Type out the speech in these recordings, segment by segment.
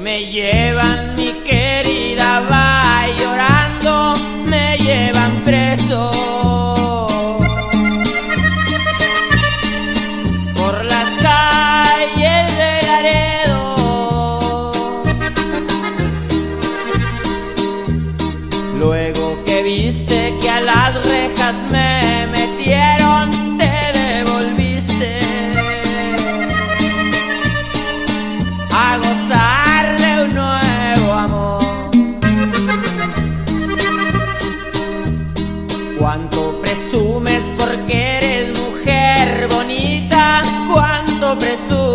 Me llevan, mi querida, va llorando, me llevan preso. Por las calles de Laredo. Luego que viste que a las rejas me Cuánto presumes porque eres mujer bonita, cuánto presumes.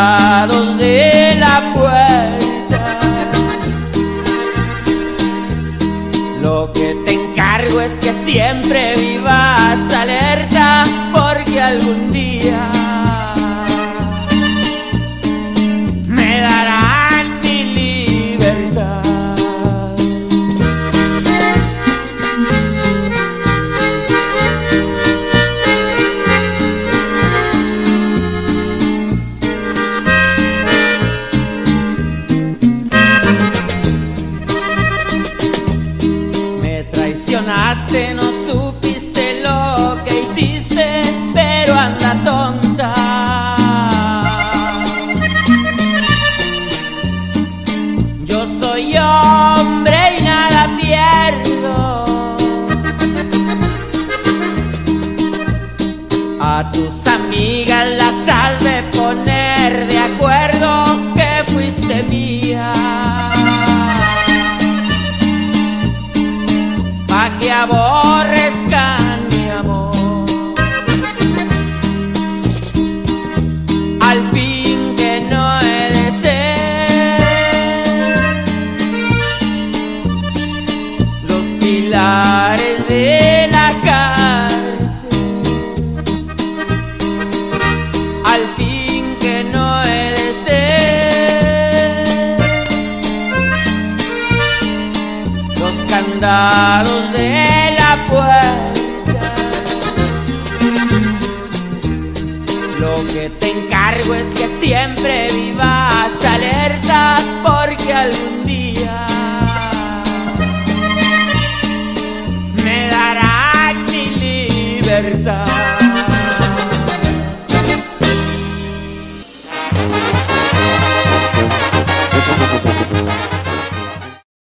Candados de la puerta. Lo que te encargo es que siempre vivas alerta porque algún día soy hombre y nada pierdo. A tus amigas las has de poner de acuerdo de la cárcel. Al fin que no he de ser los candados de la puerta. Lo que te encargo es que siempre vivas alerta porque algún día libertad.